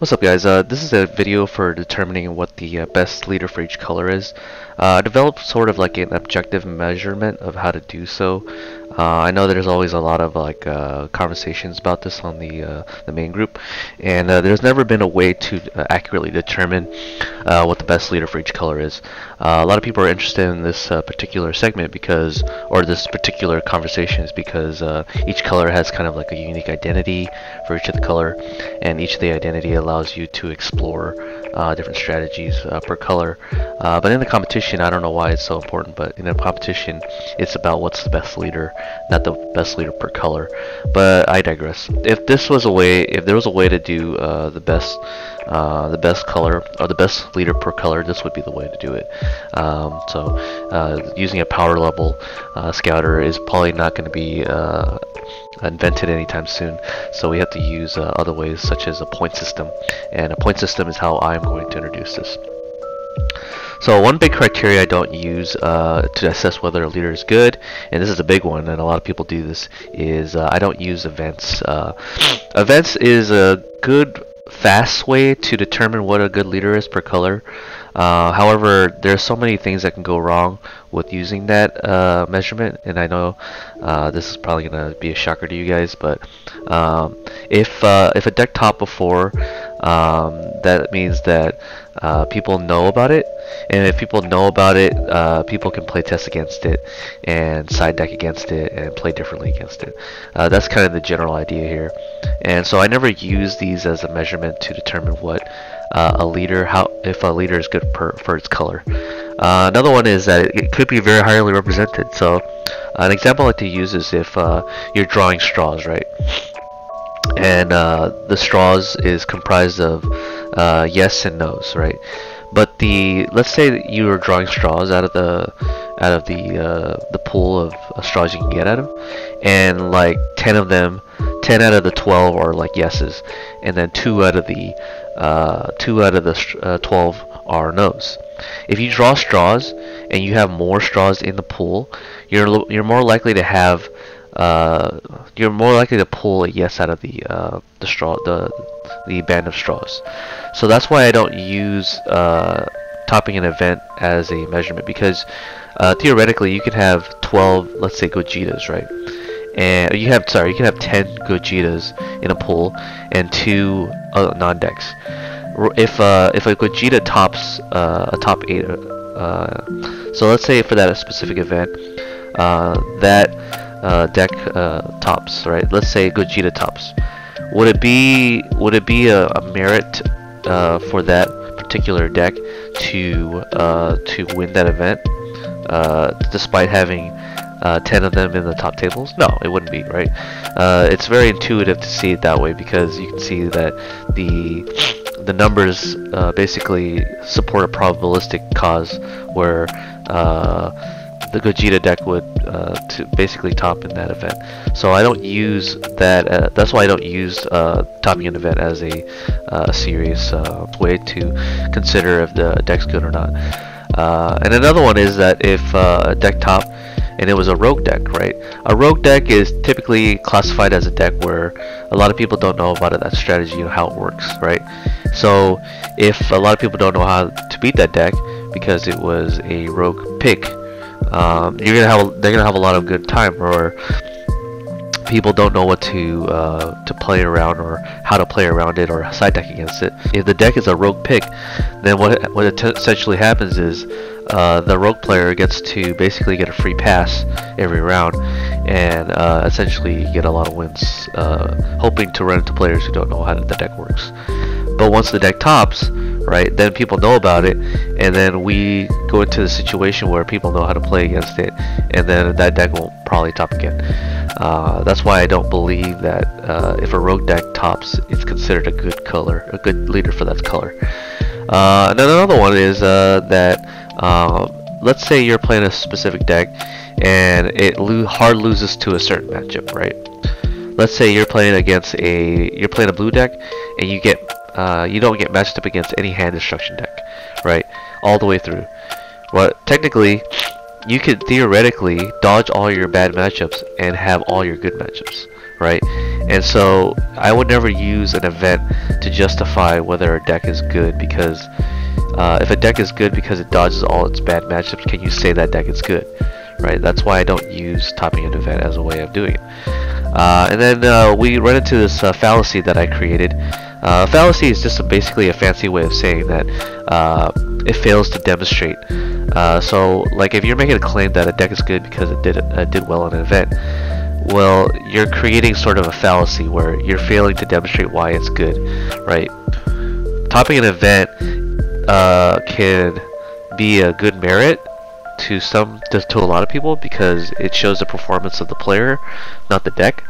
What's up guys, uh, this is a video for determining what the uh, best leader for each color is. Uh, I developed sort of like an objective measurement of how to do so. Uh, I know there's always a lot of like uh, conversations about this on the uh, the main group, and there's never been a way to accurately determine what the best leader for each color is. a lot of people are interested in this particular segment because, or this particular conversation, is because each color has kind of like a unique identity for each of the color, and each of the identity allows you to explore uh, different strategies uh, per color. Uh, but in the competition, I don't know why it's so important, but in a competition, it's about what's the best leader, not the best leader per color. But I digress. If this was a way, if there was a way to do uh, the best, uh, the best color or the best leader per color, this would be the way to do it. Um, so uh, using a power level scouter is probably not going to be invented anytime soon. So we have to use uh, other ways such as a point system. And a point system is how I'm going to introduce this. So one big criteria I don't use uh, to assess whether a leader is good, and this is a big one, and a lot of people do this, is uh, I don't use events. Uh, events is a good, fast way to determine what a good leader is per color. Uh, however, there's so many things that can go wrong with using that uh, measurement, and I know uh, this is probably going to be a shocker to you guys, but um, if uh, if a deck top before, um, that means that uh, people know about it, and if people know about it, people can play test against it and side deck against it and play differently against it. that's kind of the general idea here, and so I never use these as a measurement to determine what uh, a leader, how if a leader is good per, for its color. Uh, another one is that it, could be very highly represented. So uh, an example I like to use is if uh, you're drawing straws, right? And uh, the straws is comprised of yes and no's, right? But the let's say you are drawing straws out of the out of the the pool of straws you can get out of, and like ten of them 10 out of the 12 are like yeses and then 2 out of the uh, 2 out of the uh, 12 are no's. If you draw straws and you have more straws in the pool, you're you're more likely to have uh, you're more likely to pull a yes out of the uh, the straw the the band of straws. So that's why I don't use uh, topping an event as a measurement because uh, theoretically you can have 12 let's say Gogetas right and you have sorry you can have 10 Gogetas in a pool and two uh, non-decks if uh, if a Gogeta tops uh, a top 8 uh, so let's say for that specific event uh, that uh, deck tops right? Let's say Gogeta tops. Would it be would it be a, a merit for that particular deck to to win that event? Despite having uh, 10 of them in the top tables? No, it wouldn't be, right? Uh, it's very intuitive to see it that way because you can see that the the numbers uh, basically support a probabilistic cause where uh, the Gogeta deck would uh, to basically top in that event. So I don't use that. Uh, that's why I don't use topping an event as a, a serious way to consider if the deck's good or not. and another one is that if a deck top and it was a rogue deck, right? A rogue deck is typically classified as a deck where a lot of people don't know about it, that strategy and how it works, right? So if a lot of people don't know how to beat that deck because it was a rogue pick, um, you're gonna have they're gonna have a lot of good time or people don't know what to uh, to play around or how to play around it or side deck against it. If the deck is a rogue pick, then what what essentially happens is uh, the rogue player gets to basically get a free pass every round and uh, essentially get a lot of wins, uh, hoping to run into players who don't know how the deck works. But once the deck tops, right, then people know about it, and then we go into the situation where people know how to play against it, and then that deck won't probably top again. Uh, that's why I don't believe that uh, if a rogue deck tops, it's considered a good color, a good leader for that color. Uh, and then another one is that uh, let's say you're playing a specific deck and it lo hard loses to a certain matchup, right? Let's say you're playing against a you're playing a blue deck and you get uh, you don't get matched up against any hand destruction deck, right? All the way through. Well, technically, you could theoretically dodge all your bad matchups and have all your good matchups, right? And so I would never use an event to justify whether a deck is good because uh, if a deck is good because it dodges all its bad matchups, can you say that deck is good? Right. That's why I don't use topping an event as a way of doing it. Uh, and then uh, we run into this uh, fallacy that I created. Uh, fallacy is just a, basically a fancy way of saying that uh, it fails to demonstrate. So, like if you're making a claim that a deck is good because it did did well in an event, well, you're creating sort of a fallacy where you're failing to demonstrate why it's good, right? Topping an event can be a good merit to some to, to a lot of people because it shows the performance of the player, not the deck.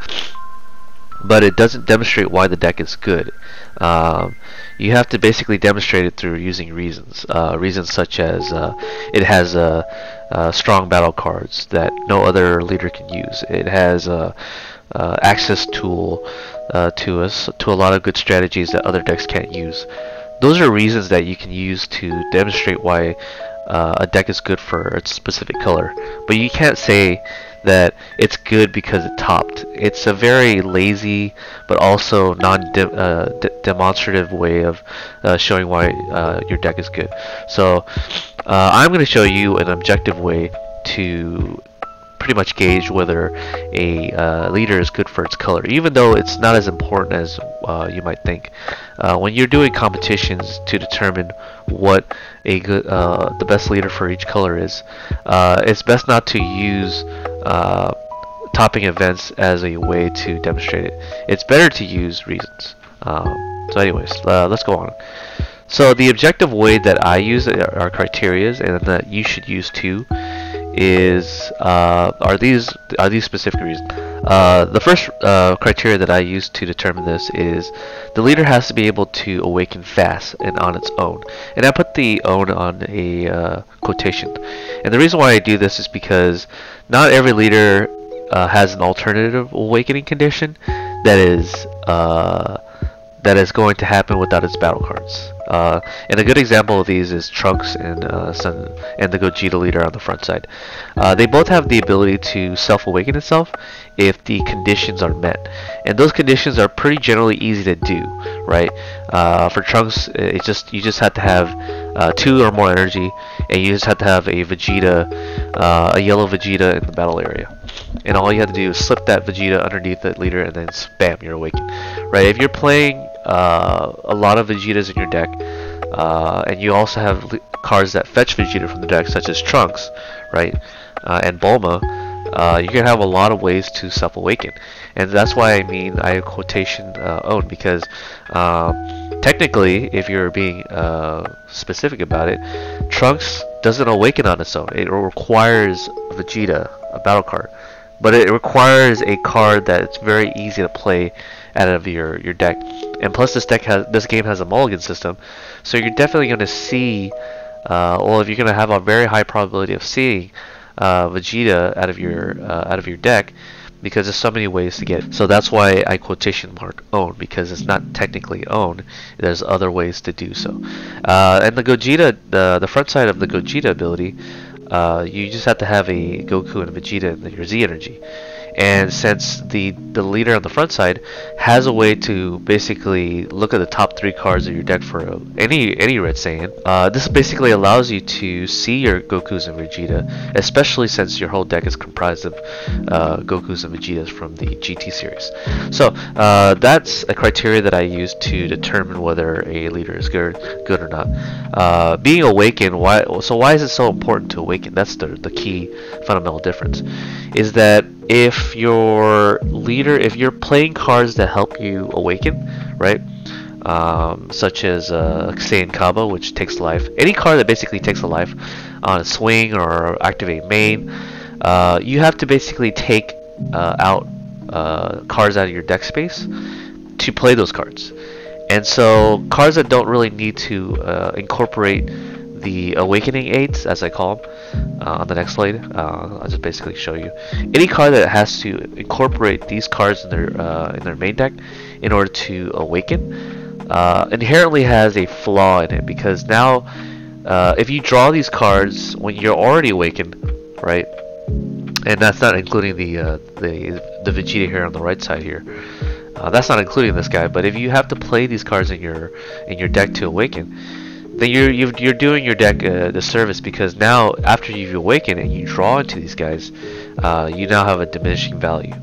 But it doesn't demonstrate why the deck is good. Um, you have to basically demonstrate it through using reasons. Uh, reasons such as uh, it has uh, uh strong battle cards that no other leader can use. It has uh, uh, access tool to us to a lot of good strategies that other decks can't use. Those are reasons that you can use to demonstrate why uh, a deck is good for a specific color. But you can't say that it's good because it topped. It's a very lazy but also non-demonstrative uh, way of uh, showing why uh, your deck is good. So uh, I'm going to show you an objective way to pretty much gauge whether a uh, leader is good for its color, even though it's not as important as uh, you might think. Uh, when you're doing competitions to determine what a good, uh, the best leader for each color is, uh, it's best not to use uh, topping events as a way to demonstrate it. It's better to use reasons. Um, so anyways, let's go on. So the objective way that I use are criterias and that you should use too is uh, are these are these specific reasons. Uh, the first uh, criteria that I use to determine this is the leader has to be able to awaken fast and on its own. And I put the own on a uh, quotation. And the reason why I do this is because not every leader uh, has an alternative awakening condition that is uh, that is going to happen without its battle cards. Uh, and a good example of these is Trunks and uh, Sun and the Gogeta leader on the front side. Uh, they both have the ability to self-awaken itself if the conditions are met, and those conditions are pretty generally easy to do, right? Uh, for Trunks, it just you just have to have uh, two or more energy, and you just have to have a Vegeta, uh, a yellow Vegeta in the battle area. And all you have to do is slip that Vegeta underneath that leader, and then spam, you're awakened. Right? If you're playing uh, a lot of Vegetas in your deck, uh, and you also have cards that fetch Vegeta from the deck, such as Trunks, right, uh, and Bulma, uh, you can have a lot of ways to self-awaken. And that's why I mean I quotation uh, own, because um, technically, if you're being uh, specific about it, Trunks doesn't awaken on its own. It requires Vegeta, a battle card. But it requires a card that's very easy to play out of your your deck. And plus, this deck has this game has a mulligan system, so you're definitely going to see. Uh, well, if you're going to have a very high probability of seeing uh, Vegeta out of your uh, out of your deck, because there's so many ways to get. It. So that's why I quotation mark own because it's not technically own. There's other ways to do so. Uh, and the Gogeta, the the front side of the Gogeta ability, uh, you just have to have a Goku and a Vegeta in your Z energy and since the the leader on the front side has a way to basically look at the top three cards of your deck for any any red Saiyan, uh, this basically allows you to see your Goku's and Vegeta, especially since your whole deck is comprised of uh, Goku's and Vegetas from the GT series. So uh, that's a criteria that I use to determine whether a leader is good good or not. Uh, being awakened, why? So why is it so important to awaken? That's the the key fundamental difference. Is that if your leader, if you're playing cards that help you awaken, right? Um, such as uh, Saiyan Cabba, which takes life. Any card that basically takes a life on a swing or activate main, uh, you have to basically take uh, out uh, cards out of your deck space to play those cards. And so cards that don't really need to uh, incorporate the awakening aids, as I call them, uh, on the next slide. Uh, I'll just basically show you any card that has to incorporate these cards in their uh, in their main deck in order to awaken uh, inherently has a flaw in it because now uh, if you draw these cards when you're already awakened, right? And that's not including the uh, the the Vegeta here on the right side here. That's not including this guy, but if you have to play these cards in your in your deck to awaken, then you're you are doing your deck uh, the service because now after you've awakened and you draw into these guys, uh, you now have a diminishing value,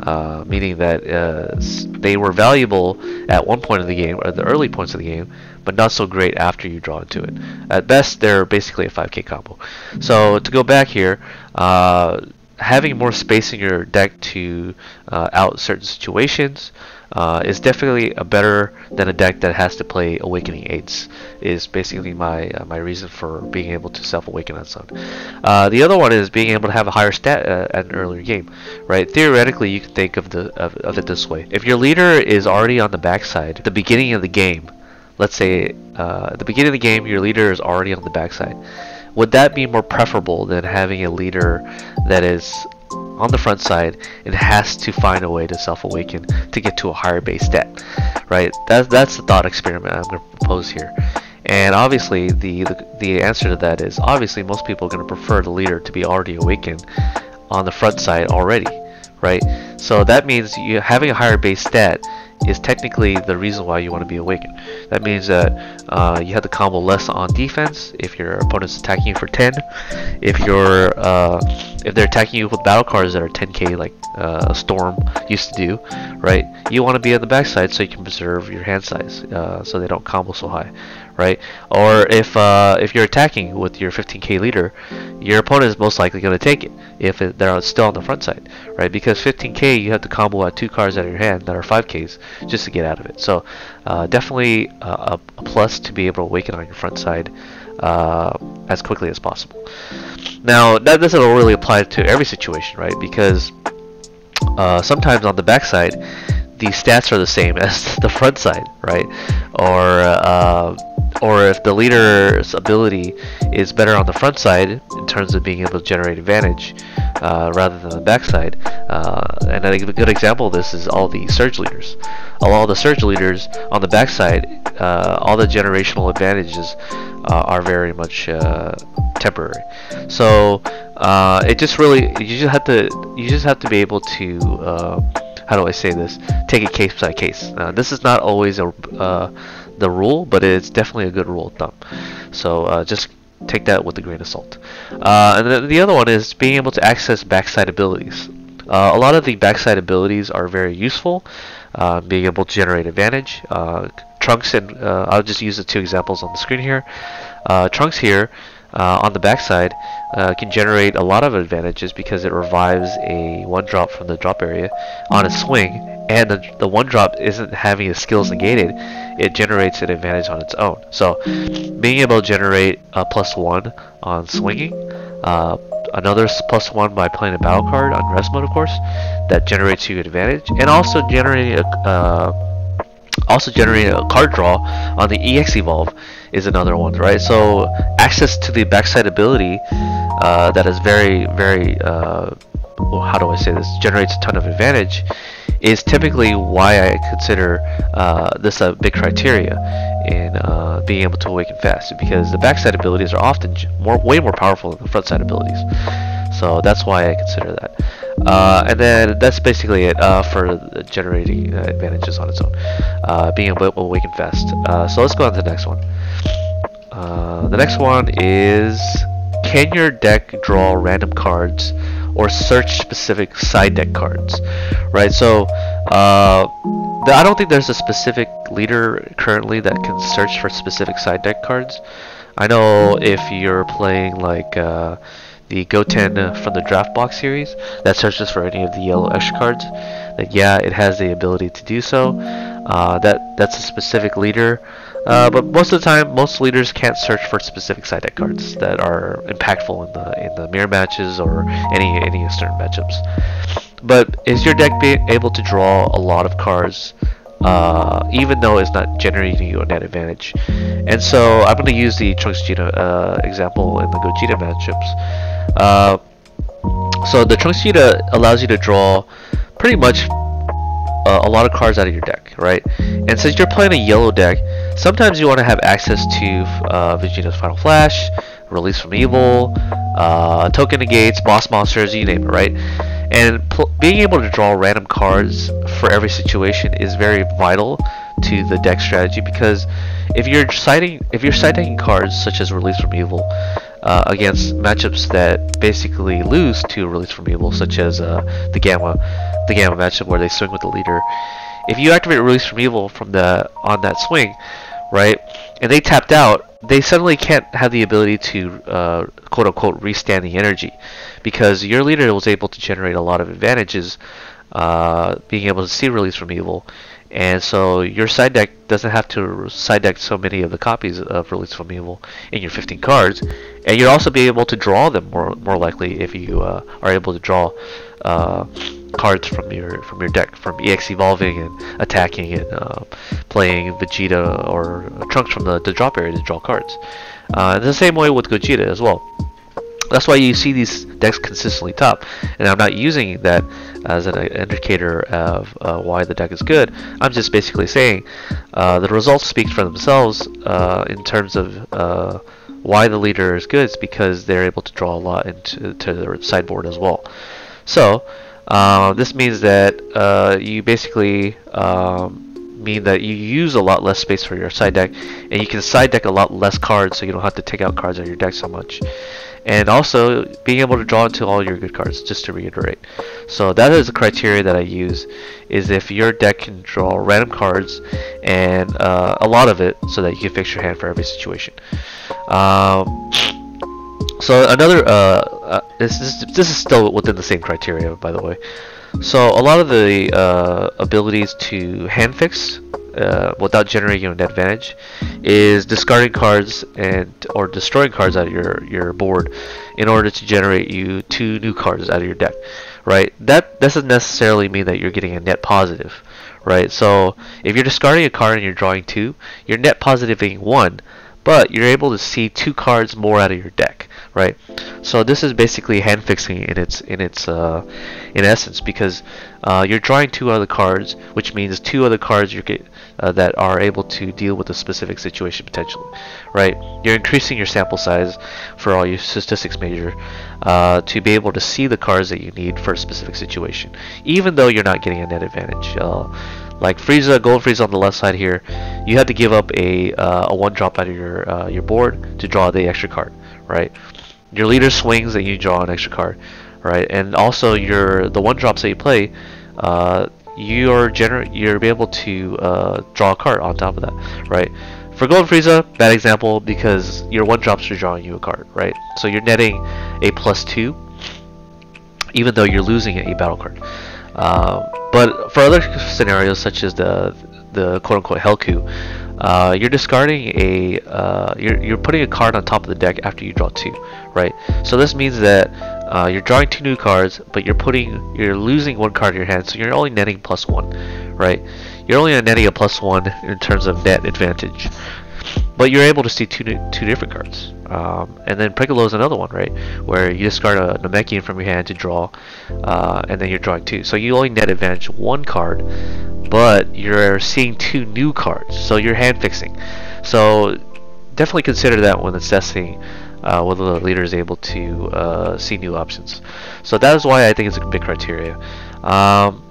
uh, meaning that uh, they were valuable at one point of the game or the early points of the game, but not so great after you draw into it. At best, they're basically a 5k combo. So to go back here. Uh, having more space in your deck to uh, out certain situations uh, is definitely a better than a deck that has to play Awakening Aids. Is basically my uh, my reason for being able to self awaken on Sun. Uh, the other one is being able to have a higher stat uh, at an earlier game, right? Theoretically, you can think of the of, of it this way: if your leader is already on the backside, at the beginning of the game, let's say uh, at the beginning of the game, your leader is already on the backside would that be more preferable than having a leader that is on the front side it has to find a way to self-awaken to get to a higher base stat right? That's that's the thought experiment i'm going to propose here. And obviously the, the the answer to that is obviously most people are going to prefer the leader to be already awakened on the front side already right? So that means you having a higher base stat is technically the reason why you want to be awakened. That means that uh, you have to combo less on defense if your opponent's attacking you for 10. If you're uh, if they're attacking you with battle cards that are 10k like uh, Storm used to do, right? You want to be on the backside so you can preserve your hand size uh, so they don't combo so high, right? Or if uh, if you're attacking with your 15k leader, your opponent is most likely going to take it if it, they're still on the front side, right? Because 15k you have to combo out two cards out of your hand that are 5ks just to get out of it. So uh, definitely a, a, plus to be able to awaken on your front side uh, as quickly as possible. Now that doesn't really apply to every situation, right? Because uh, sometimes on the back side, the stats are the same as the front side, right? Or uh, or if the leader's ability is better on the front side in terms of being able to generate advantage uh, rather than the backside. Uh, and a good example of this is all the surge leaders. All the surge leaders on the backside, uh, all the generational advantages uh, are very much uh, temporary. So uh, it just really you just have to you just have to be able to how do I say this? Take it case by case. this is not always a the rule, but it's definitely a good rule of thumb. So uh, just take that with a grain of salt. Uh, and then the other one is being able to access backside abilities. Uh, a lot of the backside abilities are very useful, uh, being able to generate advantage. Uh, Trunks and uh, I'll just use the two examples on the screen here. Trunks here uh, on the backside uh, can generate a lot of advantages because it revives a one drop from the drop area on a swing and the, the one drop isn't having the skills negated it generates an advantage on its own. So being able to generate a plus one on swinging uh, another plus one by playing a battle card on rest mode of course that generates you an advantage and also generating a uh, also generating a card draw on the EX Evolve is another one, right? So access to the backside ability uh, that is very, very, uh, how do I say this, generates a ton of advantage is typically why I consider uh, this a big criteria in uh, being able to awaken fast because the backside abilities are often more, way more powerful than the frontside abilities. So that's why I consider that. Uh, and then that's basically it uh, for generating uh, advantages on its own. Uh, being able to awaken fast. Uh, so let's go on to the next one. Uh, the next one is can your deck draw random cards or search specific side deck cards? Right, so I don't think there's a specific leader currently that can search for specific side deck cards. I know if you're playing like the Goten uh, from the draft box series that searches for any of the yellow extra cards, then yeah, it has the ability to do so. Uh, that that's a specific leader, uh, but most of the time, most leaders can't search for specific side deck cards that are impactful in the in the mirror matches or any any certain matchups. But is your deck able to draw a lot of cards uh, even though it's not generating you a net advantage. And so I'm going to use the Trunks Gita uh, example in the Gogeta matchups. Uh, so the Trunks Cheetah allows you to draw pretty much uh, a lot of cards out of your deck, right? And since you're playing a yellow deck, sometimes you want to have access to uh, Vegeta's Final Flash, Release from Evil, uh, Token Negates, Boss Monsters, you name it, right? And being able to draw random cards for every situation is very vital to the deck strategy because if you're siding if you're siding cards such as Release from Evil uh, against matchups that basically lose to Release from Evil, such as uh, the Gamma, the Gamma matchup where they swing with the leader. If you activate Release from Evil from the on that swing, right, and they tapped out, they suddenly can't have the ability to uh, quote unquote restand the energy because your leader was able to generate a lot of advantages uh, being able to see release from evil. And so your side deck doesn't have to side deck so many of the copies of Release from Evil in your 15 cards, and you'll also be able to draw them more more likely if you uh, are able to draw uh, cards from your from your deck from EX evolving and attacking and uh, playing Vegeta or Trunks from the, the drop area to draw cards. Uh, the same way with Gogeta as well. That's why you see these decks consistently top. And I'm not using that as an indicator of uh, why the deck is good. I'm just basically saying uh, the results speak for themselves uh, in terms of uh, why the leader is good. It's because they're able to draw a lot into to their sideboard as well. So uh, this means that uh, you basically um, mean that you use a lot less space for your side deck and you can side deck a lot less cards so you don't have to take out cards of your deck so much. And also being able to draw into all your good cards just to reiterate. So that is the criteria that I use is if your deck can draw random cards and uh, a lot of it so that you can fix your hand for every situation. Um, so another uh, uh, this, this, this is still within the same criteria by the way. So a lot of the uh, abilities to hand fix uh, without generating an advantage is discarding cards and or destroying cards out of your your board in order to generate you two new cards out of your deck right? That doesn't necessarily mean that you're getting a net positive right? So if you're discarding a card and you're drawing two your net positive being one but you're able to see two cards more out of your deck right? So this is basically hand fixing in its in its uh, in essence because uh, you're drawing two other cards which means two other cards you get uh, that are able to deal with a specific situation potentially right? You're increasing your sample size for all your statistics major uh, to be able to see the cards that you need for a specific situation even though you're not getting a net advantage. Uh, like Frieza, Gold Frieza on the left side here, you have to give up a, uh, a one drop out of your uh, your board to draw the extra card, right? Your leader swings and you draw an extra card, right? And also your the one drops that you play, uh, you're gener you're be able to uh, draw a card on top of that, right? For Golden Frieza, bad example because your one drops are drawing you a card, right? So you're netting a plus two, even though you're losing a battle card. Uh, but for other scenarios such as the the quote-unquote Helku, uh, you're discarding a uh, you're you're putting a card on top of the deck after you draw two, right? So this means that uh, you're drawing two new cards, but you're putting you're losing one card in your hand, so you're only netting plus one, right? You're only netting a plus one in terms of net advantage, but you're able to see two two different cards. Um, and then Piccolo is another one, right? Where you discard a Namekian from your hand to draw, uh, and then you're drawing two. So you only net advantage one card, but you're seeing two new cards. So you're hand fixing. So definitely consider that when assessing uh, whether the leader is able to uh, see new options. So that is why I think it's a big criteria. Um,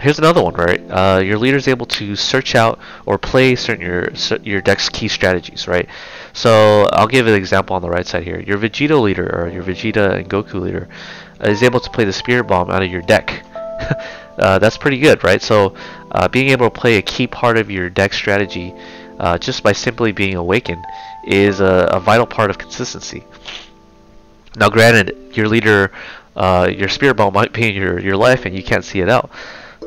here's another one, right? Uh, your leader is able to search out or play certain your your deck's key strategies, right? So I'll give an example on the right side here. Your Vegeta leader or your Vegeta and Goku leader is able to play the Spirit Bomb out of your deck. uh, that's pretty good, right? So uh, being able to play a key part of your deck strategy uh, just by simply being awakened is a, a, vital part of consistency. Now, granted, your leader, uh, your Spirit Bomb might be in your, your life and you can't see it out.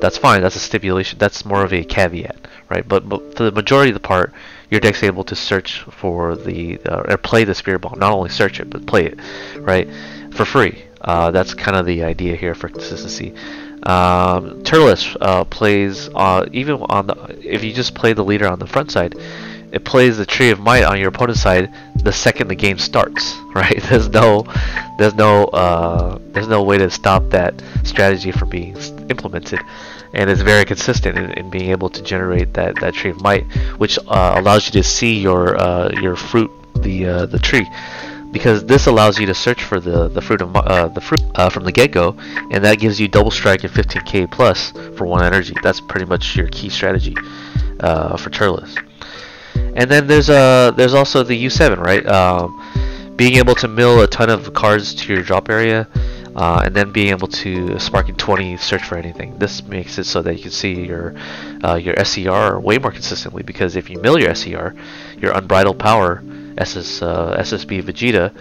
That's fine. That's a stipulation. That's more of a caveat, right? But, but for the majority of the part, your deck's able to search for the uh, or play the spirit bomb. Not only search it, but play it, right, for free. Uh, that's kind of the idea here for consistency. Um, Turles uh, plays uh, even on the if you just play the leader on the front side, it plays the Tree of Might on your opponent's side the second the game starts. Right? There's no there's no uh, there's no way to stop that strategy from being implemented and it's very consistent in, in, being able to generate that, that tree of might, which uh, allows you to see your uh, your fruit, the uh, the tree. because this allows you to search for the the fruit of uh, the fruit uh, from the get-go, and that gives you double strike and 15k plus for one energy. That's pretty much your key strategy uh, for Turles. And then there's uh there's also the U7, right? Um, being able to mill a ton of cards to your drop area. Uh, and then being able to sparking 20 search for anything. This makes it so that you can see your uh, your SCR way more consistently because if you mill your SCR, your unbridled power SS, uh, SSB Vegeta,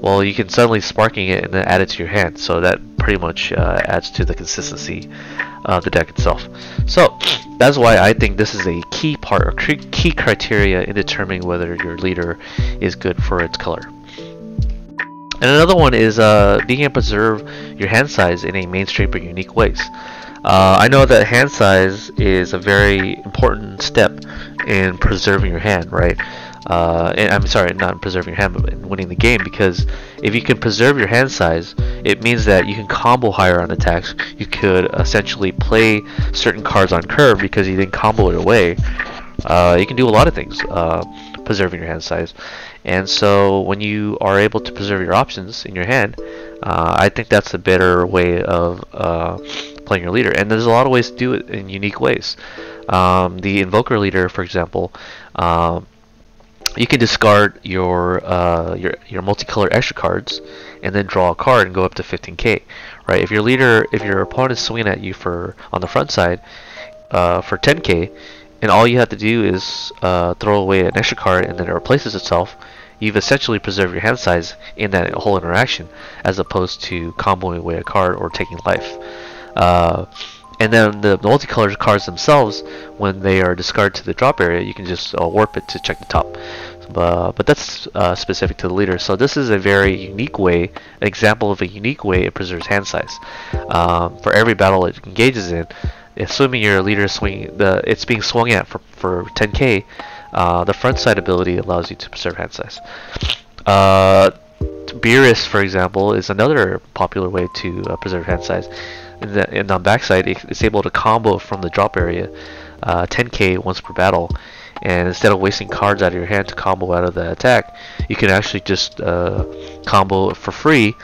well, you can suddenly sparking it and then add it to your hand. So that pretty much uh, adds to the consistency of the deck itself. So that's why I think this is a key part or key criteria in determining whether your leader is good for its color. And another one is uh, being able to preserve your hand size in a mainstream but unique ways. Uh, I know that hand size is a very important step in preserving your hand, right? uh, and I'm sorry, not preserving your hand, but winning the game. Because if you can preserve your hand size, it means that you can combo higher on attacks. You could essentially play certain cards on curve because you didn't combo it away. Uh, you can do a lot of things uh, preserving your hand size. And so when you are able to preserve your options in your hand, uh, I think that's a better way of uh, playing your leader. And there's a lot of ways to do it in unique ways. Um, the Invoker leader, for example, um, you can discard your uh, your your multicolor extra cards and then draw a card and go up to 15k right if your leader if your opponent is swinging at you for on the front side uh, for 10k and all you have to do is uh, throw away an extra card and then it replaces itself you've essentially preserved your hand size in that whole interaction as opposed to comboing away a card or taking life uh, and then the multicolored cards themselves, when they are discarded to the drop area, you can just uh, warp it to check the top. Uh, but that's uh, specific to the leader. So this is a very unique way, an example of a unique way it preserves hand size. Um, for every battle it engages in, assuming your leader is swinging, the it's being swung at for, for 10k, uh, the front side ability allows you to preserve hand size. Uh, Beerus, for example, is another popular way to uh, preserve hand size and, the, on backside it's able to combo from the drop area uh, 10k once per battle and instead of wasting cards out of your hand to combo out of the attack you can actually just uh, combo for free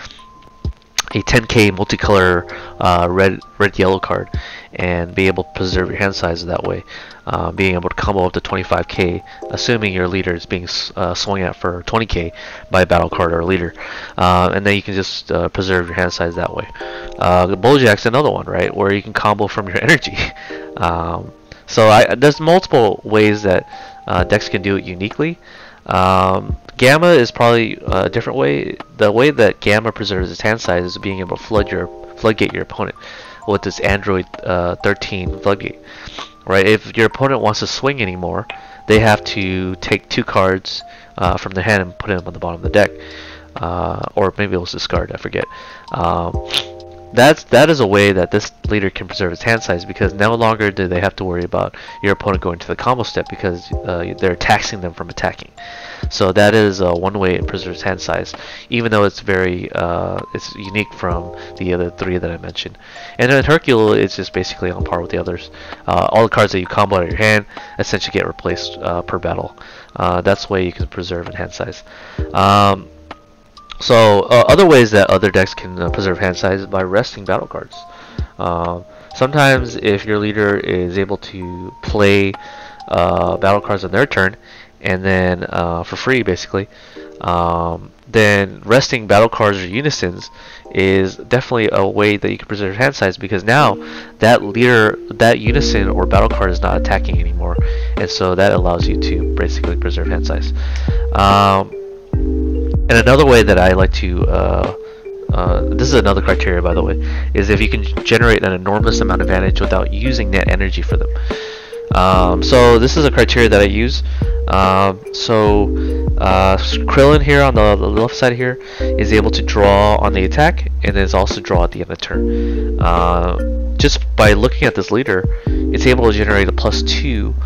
a 10k multicolor uh, red red yellow card and be able to preserve your hand size that way. Uh, being able to combo up to 25k assuming your leader is being uh, swung at for 20k by a battle card or a leader. Uh, and then you can just uh, preserve your hand size that way. Uh, the Bojack's another one right where you can combo from your energy. Um, so I, there's multiple ways that decks can do it uniquely um, Gamma is probably a different way. The way that Gamma preserves its hand size is being able to flood your floodgate your opponent with this Android uh, 13 floodgate. Right? If your opponent wants to swing anymore, they have to take two cards uh, from their hand and put them on the bottom of the deck. Uh, or maybe it was discard, I forget. Um, that's that is a way that this leader can preserve its hand size because no longer do they have to worry about your opponent going to the combo step because uh, they're taxing them from attacking. So that is uh, one way it preserves hand size, even though it's very uh, it's unique from the other three that I mentioned. And then Hercule is just basically on par with the others. Uh, all the cards that you combo out of your hand essentially get replaced uh, per battle. Uh, that's the way you can preserve in hand size. Um, so uh, other ways that other decks can uh, preserve hand size is by resting battle cards. Uh, sometimes if your leader is able to play uh, battle cards on their turn, and then uh, for free basically, um, then resting battle cards or unisons is definitely a way that you can preserve hand size because now that leader, that unison or battle card is not attacking anymore, and so that allows you to basically preserve hand size. Um, and another way that I like to, uh, uh, this is another criteria by the way, is if you can generate an enormous amount of advantage without using net energy for them. Um, so this is a criteria that I use. Um, so uh, Krillin here on the, the, left side here is able to draw on the attack and is also draw at the end of the turn. Uh, just by looking at this leader, it's able to generate a plus two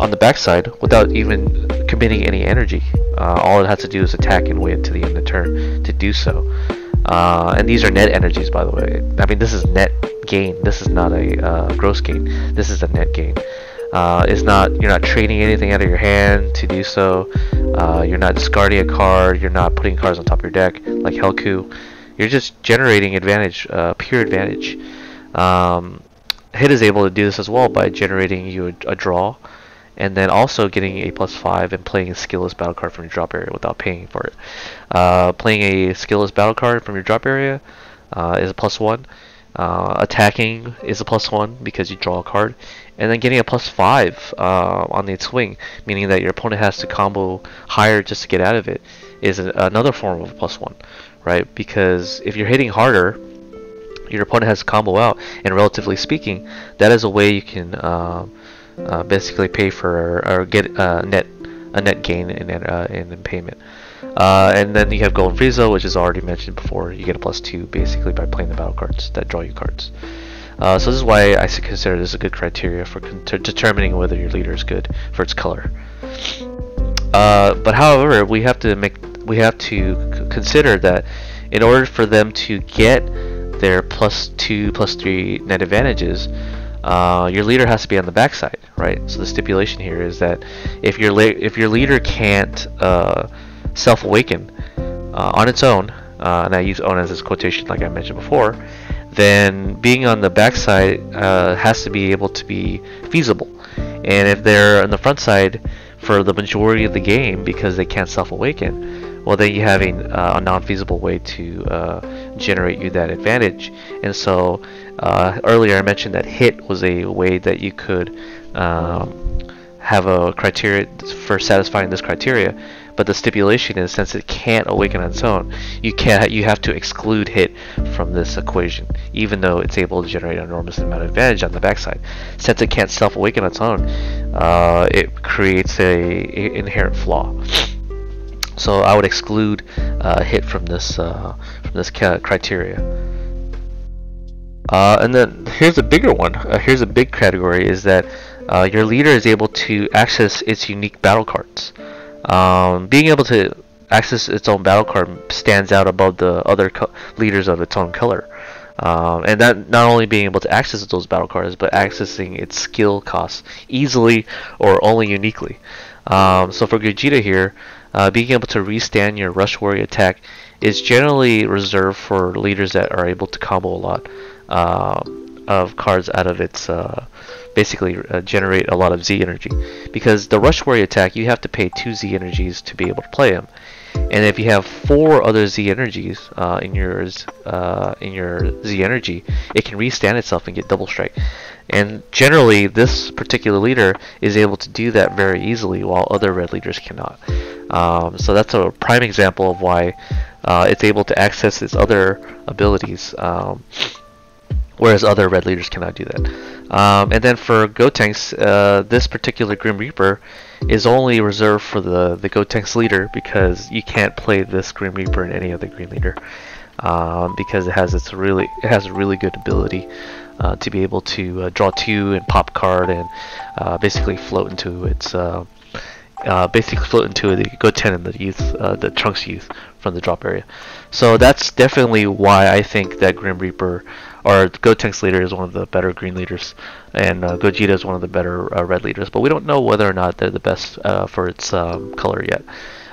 on the backside without even committing any energy. Uh, all it has to do is attack and wait to the end of the turn to do so. Uh, and these are net energies, by the way. I mean, this is net gain. This is not a uh, gross gain. This is a net gain. Uh, it's not you're not trading anything out of your hand to do so. Uh, you're not discarding a card. You're not putting cards on top of your deck like Helku. You're just generating advantage, uh, pure advantage. Um, Hit is able to do this as well by generating you a, a, draw, and then also getting a plus five and playing a skillless battle card from your drop area without paying for it. Uh, playing a skillless battle card from your drop area uh, is a plus one. Uh, attacking is a plus one because you draw a card, and then getting a plus five uh, on the swing, meaning that your opponent has to combo higher just to get out of it, is another form of a plus one, right? Because if you're hitting harder, your opponent has to combo out, and relatively speaking, that is a way you can uh, basically pay for or, get a net a net gain in uh, in, in payment. Uh, and then you have Golden Frieza, which is already mentioned before. You get a plus two basically by playing the battle cards that draw you cards. Uh, so this is why I consider this a good criteria for determining whether your leader is good for its color. Uh, but however, we have to make we have to consider that in order for them to get their plus two, plus three net advantages, uh, your leader has to be on the backside, right? So the stipulation here is that if your if your leader can't uh, self-awaken uh, on its own, uh, and I use own as this quotation like I mentioned before, then being on the backside uh, has to be able to be feasible. And if they're on the front side for the majority of the game because they can't self-awaken, well then you have a, a non-feasible way to generate you that advantage. And so uh, earlier I mentioned that hit was a way that you could um, have a criteria for satisfying this criteria but the stipulation is since it can't awaken on its own, you can't you have to exclude hit from this equation, even though it's able to generate an enormous amount of advantage on the backside. Since it can't self-awaken on its own, uh, it creates a, a, inherent flaw. So I would exclude uh, hit from this uh, from this criteria. Uh, and then here's a bigger one. Uh, here's a big category is that uh, your leader is able to access its unique battle cards. Um, being able to access its own battle card stands out above the other leaders of its own color. Um, and that not only being able to access those battle cards, but accessing its skill costs easily or only uniquely. Um, so for Gogeta here, uh, being able to restand your Rush Warrior attack is generally reserved for leaders that are able to combo a lot uh, of cards out of its uh, basically uh, generate a lot of Z energy. Because the Rush Warrior attack, you have to pay 2 Z energies to be able to play them. And if you have four other Z energies uh, in your uh, in your Z energy, it can restand itself and get double strike. And generally, this particular leader is able to do that very easily, while other red leaders cannot. Um, so that's a prime example of why uh, it's able to access its other abilities. Um, whereas other red leaders cannot do that. Um, and then for Gotenks, uh, this particular Grim Reaper is only reserved for the, the Gotenks leader because you can't play this Grim Reaper in any other Green leader um, because it has its really it has a really good ability uh, to be able to uh, draw two and pop card and uh, basically float into its uh, uh, basically float into the Goten and the youth, the Trunks youth from the drop area. So that's definitely why I think that Grim Reaper or Gotenks leader is one of the better green leaders, and uh, Gogeta is one of the better uh, red leaders. But we don't know whether or not they're the best uh, for its um, color yet.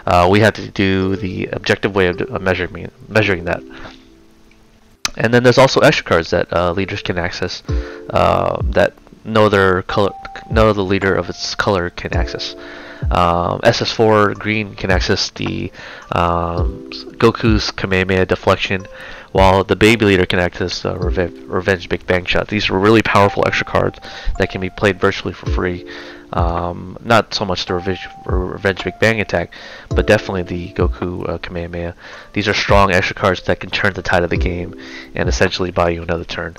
Uh, we have to do the objective way of measuring measuring that. And then there's also extra cards that uh, leaders can access uh, that no other color, no other leader of its color can access. Um, SS4 green can access the um, Goku's Kamehameha deflection, while the baby leader can access uh, Reve Revenge Big Bang Shot. These are really powerful extra cards that can be played virtually for free. Um, not so much the Revenge, Revenge Big Bang attack, but definitely the Goku uh, Kamehameha. These are strong extra cards that can turn the tide of the game and essentially buy you another turn,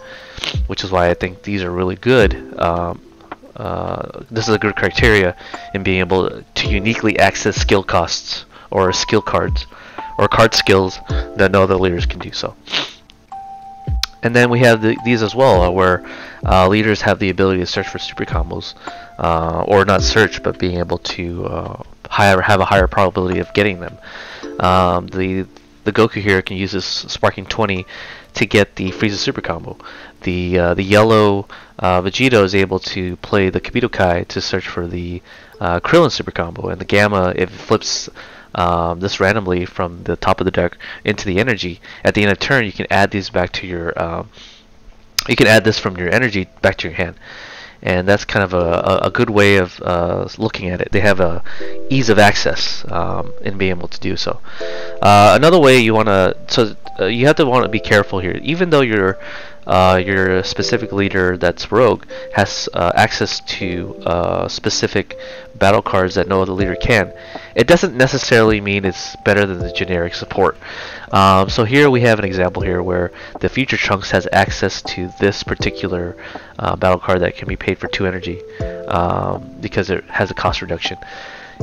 which is why I think these are really good. Um, uh, this is a good criteria in being able to uniquely access skill costs or skill cards or card skills that no other leaders can do so. And then we have the, these as well, uh, where uh, leaders have the ability to search for super combos, uh, or not search, but being able to uh, higher, have a higher probability of getting them. Um, the the Goku here can use this Sparking 20 to get the Frieza Super Combo. The uh, the yellow Vegito is able to play the Kibito Kai to search for the Krillin Super Combo, and the Gamma if it flips um, this randomly from the top of the deck into the energy. At the end of turn, you can add these back to your um, you can add this from your energy back to your hand and that's kind of a, a good way of uh, looking at it. They have a ease of access um, in being able to do so. Uh, another way you want to so uh, you have to want to be careful here. Even though your uh, your specific leader that's rogue has uh, access to uh, specific battle cards that no other leader can, it doesn't necessarily mean it's better than the generic support. Um, so here we have an example here where the future Trunks has access to this particular uh, battle card that can be paid for 2 energy um, because it has a cost reduction.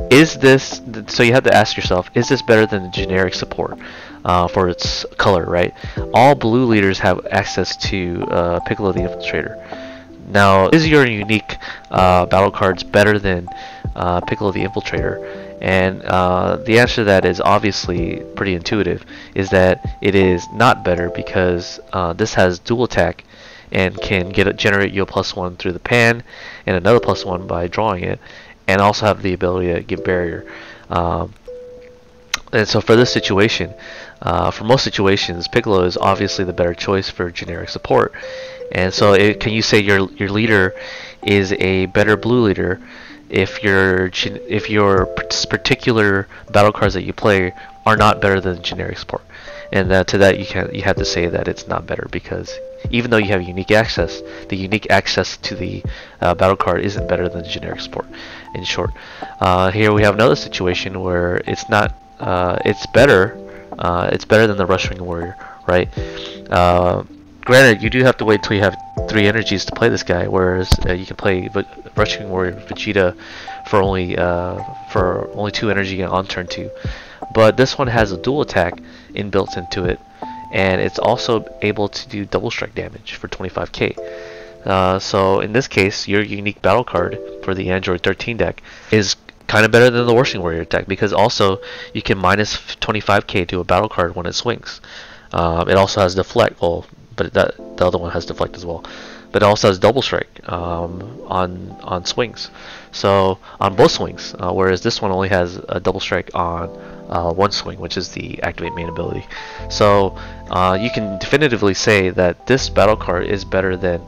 Is this, so you have to ask yourself, is this better than the generic support uh, for its color, right? All blue leaders have access to uh, Piccolo the Infiltrator. Now, is your unique uh, battle cards better than uh, Piccolo the Infiltrator? And uh, the answer to that is obviously pretty intuitive, is that it is not better because uh, this has dual attack and can get generate you a plus one through the pan and another plus one by drawing it, and also have the ability to give barrier. Um, and so for this situation, uh, for most situations, Piccolo is obviously the better choice for generic support. And so, it, can you say your your leader is a better blue leader if your if your particular battle cards that you play are not better than generic support? And that, to that, you can you have to say that it's not better because even though you have unique access, the unique access to the uh, battle card isn't better than generic support. In short, uh, here we have another situation where it's not uh, it's better uh, it's better than the Rushwing Warrior, right? Uh, granted, you do have to wait until you have three energies to play this guy, whereas uh, you can play v Warrior Vegeta for only uh, for only two energy on turn two. But this one has a dual attack inbuilt into it, and it's also able to do double strike damage for 25k. Uh, so in this case, your unique battle card for the Android 13 deck is kind of better than the Rushwing Warrior deck because also you can minus 25k to a battle card when it swings. Um, it also has deflect, well, but that the other one has deflect as well. But it also has double strike um, on on swings, so on both swings. Uh, whereas this one only has a double strike on uh, one swing, which is the activate main ability. So uh, you can definitively say that this battle card is better than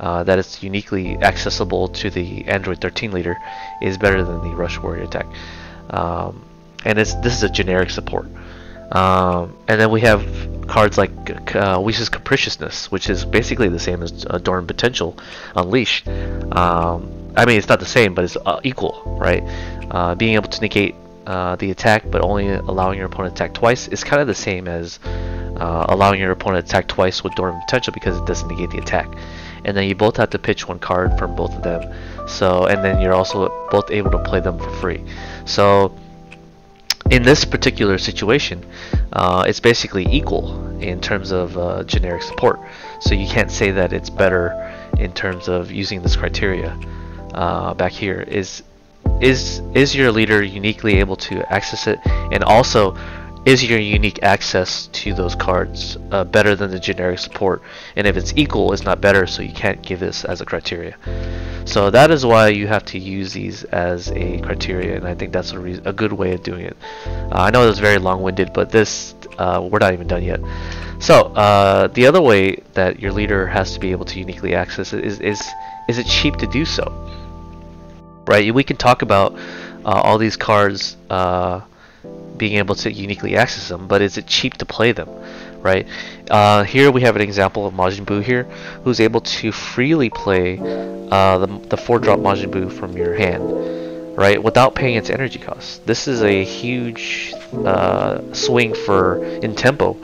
uh, that it's uniquely accessible to the Android 13 leader is better than the Rush Warrior attack. Um, and it's this is a generic support. Um, and then we have cards like uh, Capriciousness, which is basically the same as uh, Dorm Potential Unleashed. Um, I mean, it's not the same, but it's uh, equal, right? Uh, being able to negate uh, the attack, but only allowing your opponent to attack twice is kind of the same as uh, allowing your opponent to attack twice with Dorm Potential because it doesn't negate the attack. And then you both have to pitch one card from both of them. So and then you're also both able to play them for free. So in this particular situation uh, it's basically equal in terms of uh, generic support. So you can't say that it's better in terms of using this criteria uh, back here. Is is is your leader uniquely able to access it? And also is your unique access to those cards uh, better than the generic support? And if it's equal it's not better so you can't give this as a criteria. So that is why you have to use these as a criteria and I think that's a, a good way of doing it. Uh, I know it was very long-winded but this uh, we're not even done yet. So uh, the other way that your leader has to be able to uniquely access it is is is it cheap to do so right we can talk about uh, all these cards uh, being able to uniquely access them, but is it cheap to play them, right? Uh, here we have an example of Majin Buu here, who's able to freely play uh, the, the 4-drop Majin Buu from your hand, right, without paying its energy cost. This is a huge uh, swing for in tempo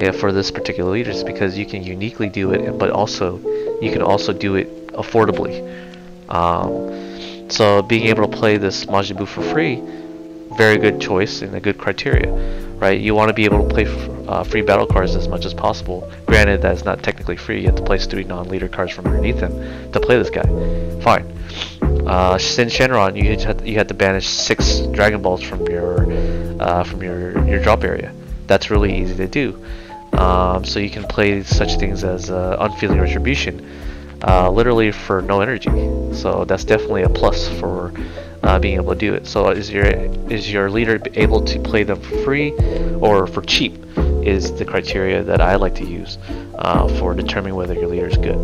uh, for this particular leader, leaders because you can uniquely do it, but also you can also do it affordably. Um, so being able to play this Majin Buu for free very good choice and a good criteria, right? You want to be able to play uh, free battle cards as much as possible. Granted, that's not technically free. You have to place three non-leader cards from underneath him to play this guy. Fine. Uh, Syn Shenron, you had, you had to banish six Dragon Balls from your uh, from your your drop area. That's really easy to do. Um, so you can play such things as uh, Unfeeling Retribution, uh, literally for no energy. So that's definitely a plus for uh, being able to do it. So is your is your leader able to play them for free or for cheap? Is the criteria that I like to use uh, for determining whether your leader is good.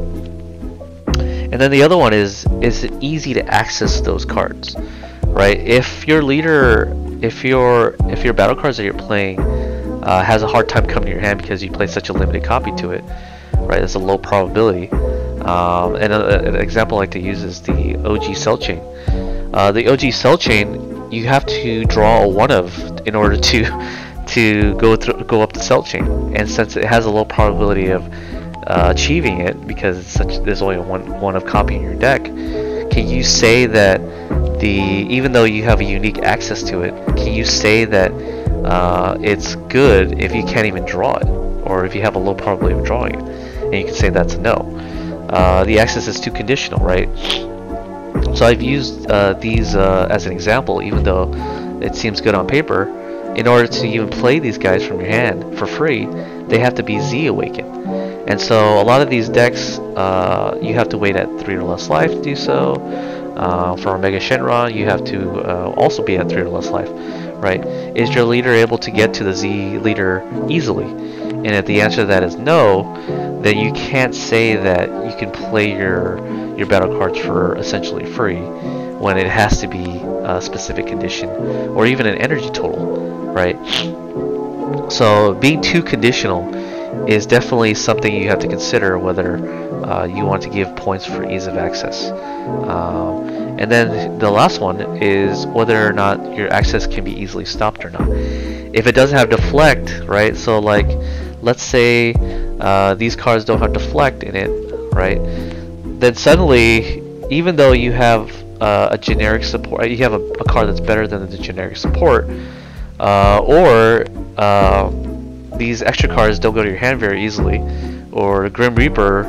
And then the other one is is it easy to access those cards, right? If your leader, if your if your battle cards that you're playing uh, has a hard time coming to your hand because you play such a limited copy to it, right? That's a low probability. Um, and a, an example I like to use is the OG cell chain. Uh, the OG cell chain, you have to draw a one of in order to to go through go up the cell chain, and since it has a low probability of uh, achieving it because such there's only one one of copying your deck, can you say that the even though you have a unique access to it, can you say that uh, it's good if you can't even draw it, or if you have a low probability of drawing it, and you can say that's no. Uh, the access is too conditional, right? So I've used uh, these uh, as an example, even though it seems good on paper. In order to even play these guys from your hand for free, they have to be Z awakened. And so a lot of these decks, uh, you have to wait at 3 or less life to do so. Uh, for Omega Shenron, you have to also be at 3 or less life, right? Is your leader able to get to the Z leader easily? And if the answer to that is no, then you can't say that you can play your your battle cards for essentially free when it has to be a specific condition or even an energy total, right? So being too conditional is definitely something you have to consider whether uh, you want to give points for ease of access. Um, and then the last one is whether or not your access can be easily stopped or not. If it doesn't have deflect, right? So like, let's say uh, these cards don't have deflect in it, right? Then suddenly, even though you have uh, a generic support, you have a, a, card that's better than the generic support, uh, or um, these extra cards don't go to your hand very easily, or Grim Reaper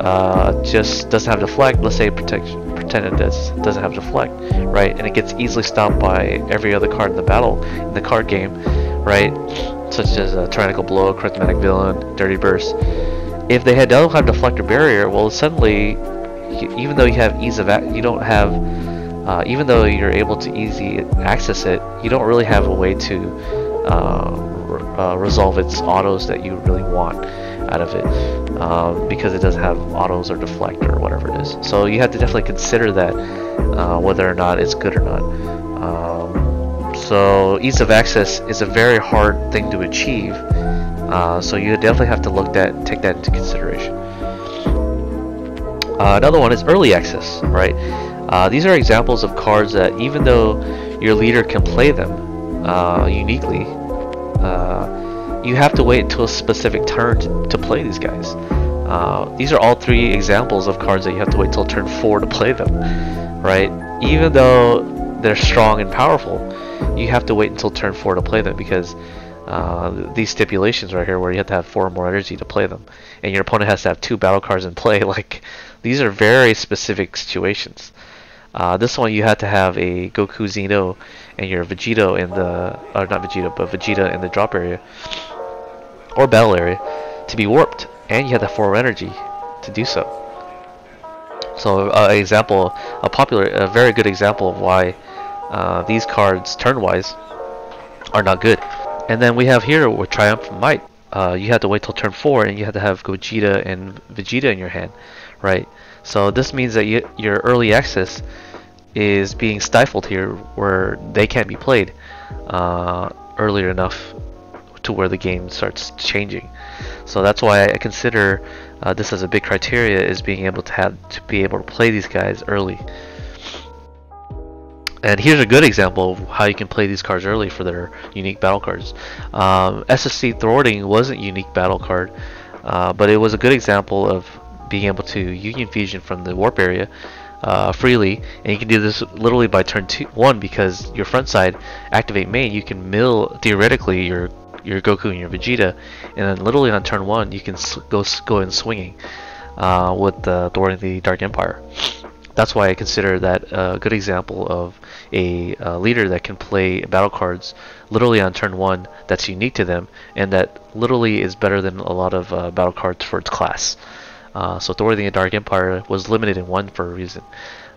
uh, just doesn't have deflect. Let's say protection pretend it does doesn't have deflect, right? And it gets easily stopped by every other card in the battle in the card game, right? Such as a Tyrannical Blow, Charismatic Villain, Dirty Burst. If they had don't have deflector barrier, well, suddenly, even though you have ease of you don't have uh, even though you're able to easy access it, you don't really have a way to uh, uh, resolve its autos that you really want out of it um, because it doesn't have autos or deflect or whatever it is. So you have to definitely consider that uh, whether or not it's good or not. Um, so ease of access is a very hard thing to achieve. Uh, so you definitely have to look that take that into consideration. Uh, another one is early access, right? Uh, these are examples of cards that even though your leader can play them uh, uniquely, uh, you have to wait until a specific turn to, to play these guys. Uh, these are all three examples of cards that you have to wait till turn 4 to play them, right? Even though they're strong and powerful, you have to wait until turn 4 to play them because uh, these stipulations right here where you have to have 4 or more energy to play them, and your opponent has to have 2 battle cards in play, like, these are very specific situations. Uh, this one you had to have a Goku Zeno and your Vegito in the, or not Vegito, but Vegeta in the drop area or battle area to be warped, and you have the 4 energy to do so. So, uh, example, a popular, a very good example of why uh, these cards, turn-wise, are not good. And then we have here with Triumphant Might, uh, you have to wait till turn 4 and you have to have Gogeta and Vegeta in your hand, right? So this means that you, your early access is being stifled here where they can't be played uh, earlier enough to where the game starts changing. So that's why I consider uh, this as a big criteria is being able to have to be able to play these guys early. And here's a good example of how you can play these cards early for their unique battle cards. Um, SSC Thwarting wasn't unique battle card, uh, but it was a good example of being able to Union Fusion from the warp area uh, freely, and you can do this literally by turn two, one because your front side activate main. You can mill theoretically your your Goku and your Vegeta, and then literally on turn one you can go go in swinging uh, with the thwarting the Dark Empire. That's why I consider that a good example of a leader that can play battle cards literally on turn one that's unique to them and that literally is better than a lot of uh, battle cards for its class. Uh, so Thor the Dark Empire was limited in one for a reason.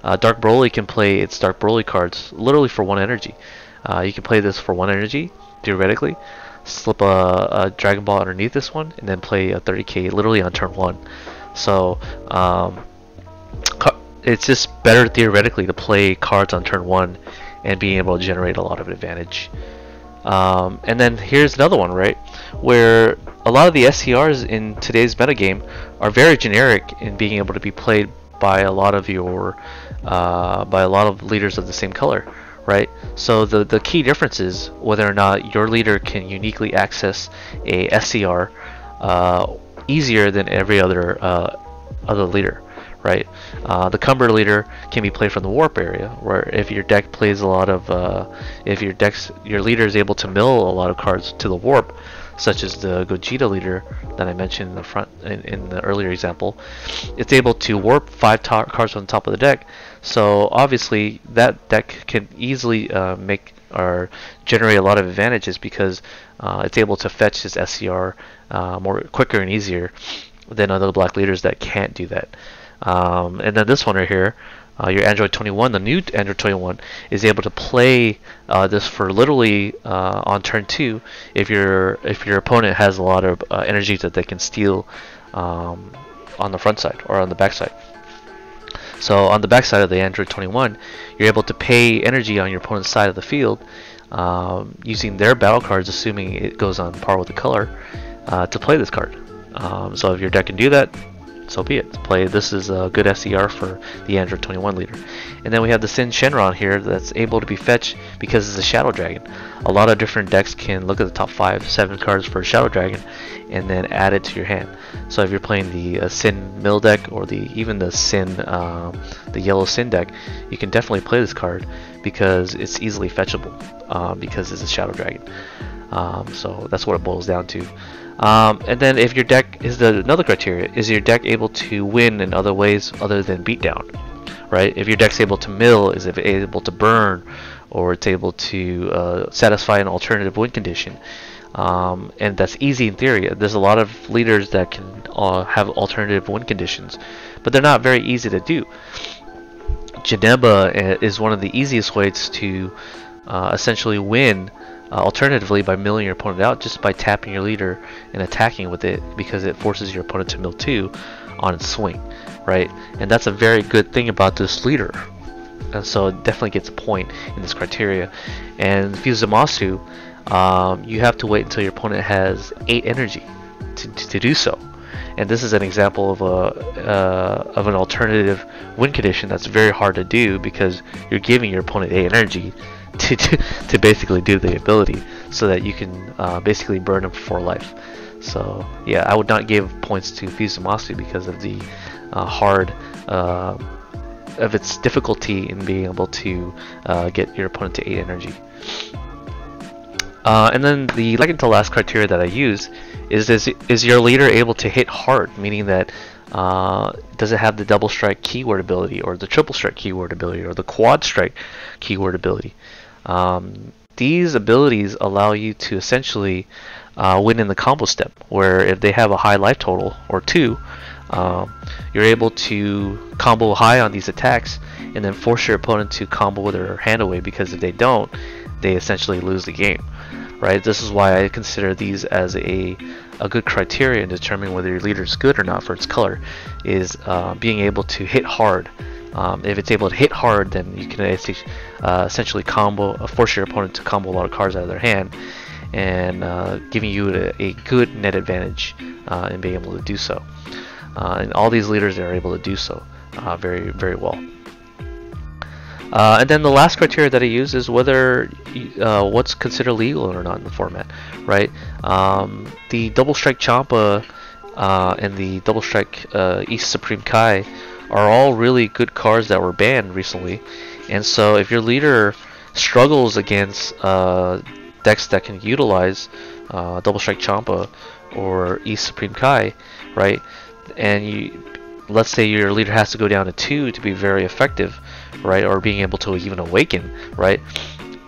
Uh, Dark Broly can play its Dark Broly cards literally for one energy. Uh, you can play this for one energy, theoretically, slip a, a, Dragon Ball underneath this one, and then play a 30k literally on turn one. So um, it's just better theoretically to play cards on turn one and being able to generate a lot of advantage. Um, and then here's another one, right, where a lot of the SCRs in today's metagame are very generic in being able to be played by a lot of your uh, by a lot of leaders of the same color right? So the the key difference is whether or not your leader can uniquely access a SCR uh, easier than every other uh, other leader right uh, the Cumber leader can be played from the warp area where if your deck plays a lot of uh, if your decks your leader is able to mill a lot of cards to the warp such as the Gogeta leader that I mentioned in the front in, in the earlier example, it's able to warp five cards from the top of the deck. So obviously that deck can easily uh, make or generate a lot of advantages because uh, it's able to fetch this SCR uh, more quicker and easier than other black leaders that can't do that. Um, and then this one right here, uh, your Android 21, the new Android 21, is able to play uh, this for literally uh, on turn two if your if your opponent has a lot of uh, energies that they can steal um, on the front side or on the back side. So on the back side of the Android 21, you're able to pay energy on your opponent's side of the field um, using their battle cards, assuming it goes on par with the color, uh, to play this card. Um, so if your deck can do that, so be it. Play this is a good SCR for the Android 21 leader. And then we have the Syn Shenron here that's able to be fetched because it's a Shadow Dragon. A lot of different decks can look at the top 5, 7 cards for a Shadow Dragon and then add it to your hand. So if you're playing the uh, Sin Mill deck or the even the Sin, uh, the Yellow Sin deck, you can definitely play this card because it's easily fetchable uh, because it's a Shadow Dragon. Um, so that's what it boils down to. Um, and then if your deck is the another criteria is your deck able to win in other ways other than beatdown, right? If your deck's able to mill, is it able to burn, or it's able to uh, satisfy an alternative win condition, um, and that's easy in theory. There's a lot of leaders that can uh, have alternative win conditions, but they're not very easy to do. Janemba uh, is one of the easiest ways to uh, essentially win uh, alternatively, by milling your opponent out just by tapping your leader and attacking with it because it forces your opponent to mill 2 on its swing, right? And that's a very good thing about this leader. And so it definitely gets a point in this criteria. And Fusamasu, um, you have to wait until your opponent has 8 energy to, to, to do so. And this is an example of a uh, of an alternative win condition that's very hard to do because you're giving your opponent a energy to, to, to basically do the ability so that you can uh, basically burn them for life. So yeah, I would not give points to Fusamasu because of the uh, hard uh, of its difficulty in being able to uh, get your opponent to 8 energy. Uh, and then the second to last criteria that I use is, is is your leader able to hit hard, meaning that uh, does it have the double strike keyword ability or the triple strike keyword ability or the quad strike keyword ability? Um, these abilities allow you to essentially uh, win in the combo step, where if they have a high life total or two, um, you're able to combo high on these attacks and then force your opponent to combo with their hand away because if they don't, they essentially lose the game. Right? This is why I consider these as a a good criteria in determining whether your leader is good or not for its color is uh, being able to hit hard um, if it's able to hit hard, then you can uh, essentially combo, uh, force your opponent to combo a lot of cards out of their hand, and uh, giving you a, a, good net advantage uh, in being able to do so. Uh, and all these leaders are able to do so very, very well. And then the last criteria that I use is whether what's considered legal or not in the format, right? Um, the Double Strike Champa and the Double Strike East Supreme Kai are all really good cards that were banned recently. And so if your leader struggles against uh, decks that can utilize uh, Double Strike Champa or East Supreme Kai, right, and you let's say your leader has to go down to two to be very effective, right? Or being able to even awaken, right?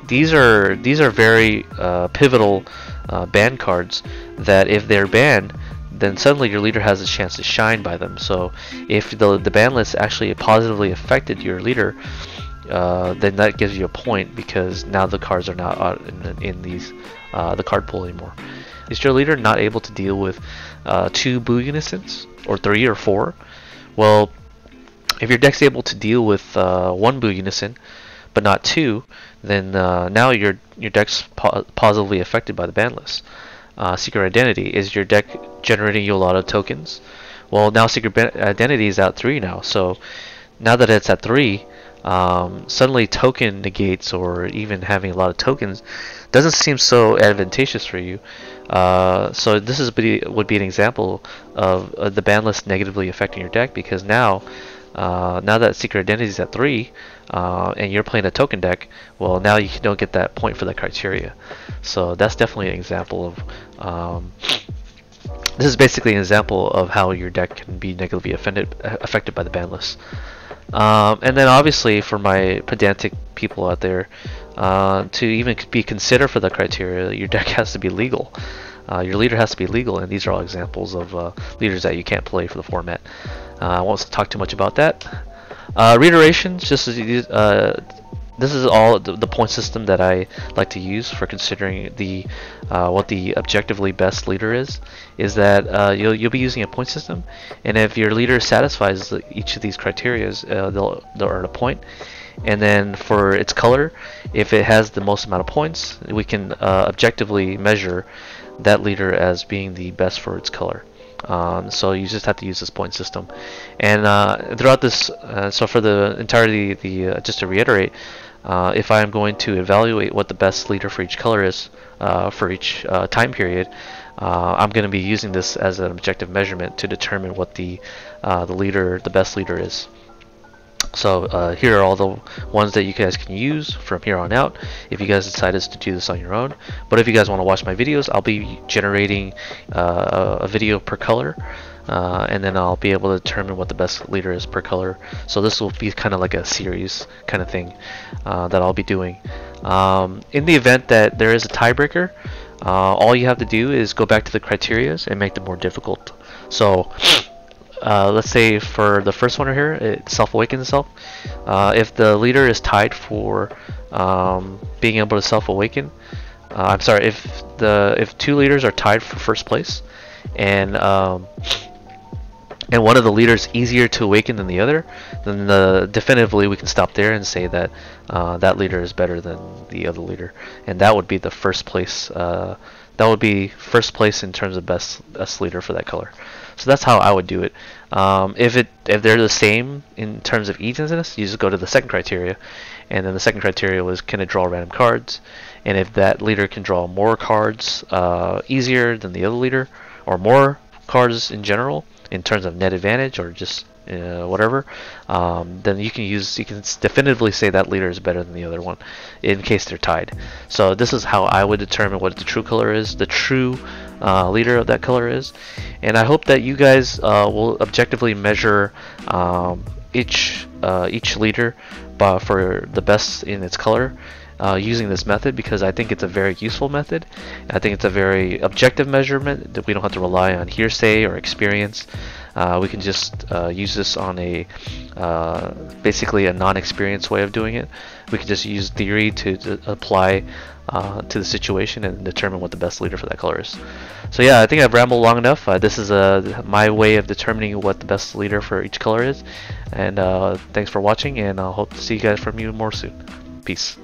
These are these are very uh, pivotal uh, ban cards that if they're banned, then suddenly your leader has a chance to shine by them. So if the the ban list actually positively affected your leader, uh, then that gives you a point because now the cards are not in, in these uh, the card pool anymore. Is your leader not able to deal with uh, two Buu Unisons or three or four? Well, if your deck's able to deal with uh, one Buu Unison but not two, then uh, now your your deck's po positively affected by the ban list. Uh, Secret Identity is your deck generating you a lot of tokens. Well, now Secret Identity is at three now, so now that it's at three, um, suddenly token negates or even having a lot of tokens doesn't seem so advantageous for you. Uh, so this is would be an example of uh, the ban list negatively affecting your deck because now uh, now that Secret Identity is at 3 uh, and you're playing a token deck, well now you don't get that point for that criteria. So that's definitely an example of um, this is basically an example of how your deck can be negatively offended, affected by the ban list. Um, and then obviously for my pedantic people out there, uh, to even be considered for the criteria, your deck has to be legal. Uh, your leader has to be legal, and these are all examples of uh, leaders that you can't play for the format. Uh, I won't talk too much about that. Uh, reiterations, just as uh, this is all the, the, point system that I like to use for considering the uh, what the objectively best leader is. Is that uh, you'll you'll be using a point system, and if your leader satisfies each of these criteria, uh, they'll they'll earn a point. And then for its color, if it has the most amount of points, we can objectively measure that leader as being the best for its color. Um, so you just have to use this point system. And uh, throughout this, uh, so for the entirety, the uh, just to reiterate, uh, if I am going to evaluate what the best leader for each color is uh, for each uh, time period, I'm going to be using this as an objective measurement to determine what the the leader, the best leader is. So uh, here are all the ones that you guys can use from here on out if you guys decide to do this on your own. But if you guys want to watch my videos, I'll be generating a video per color uh, and then I'll be able to determine what the best leader is per color. So this will be kind of like a series kind of thing uh, that I'll be doing. Um, in the event that there is a tiebreaker, uh, all you have to do is go back to the criterias and make them more difficult. So uh, let's say for the first one here, it self-awakens itself. Uh, if the leader is tied for um, being able to self-awaken, uh, I'm sorry, if the if two leaders are tied for first place, and um, and one of the leaders easier to awaken than the other, then the, definitively we can stop there and say that uh, that leader is better than the other leader, and that would be the first place. Uh, that would be first place in terms of best best leader for that color. So that's how I would do it. Um, if it if they're the same in terms of evenness, you just go to the second criteria, and then the second criteria was can it draw random cards, and if that leader can draw more cards uh, easier than the other leader, or more cards in general, in terms of net advantage or just uh, whatever, um, then you can use you can definitively say that leader is better than the other one, in case they're tied. So this is how I would determine what the true color is, the true uh, leader of that color is, and I hope that you guys uh, will objectively measure um, each uh, each leader for the best in its color uh, using this method because I think it's a very useful method. I think it's a very objective measurement that we don't have to rely on hearsay or experience. Uh, we can just uh, use this on a uh, basically a non-experienced way of doing it. We can just use theory to, to apply uh, to the situation and determine what the best leader for that color is. So yeah, I think I've rambled long enough. This is my way of determining what the best leader for each color is. And thanks for watching, and I hope to see you guys from you more soon. Peace.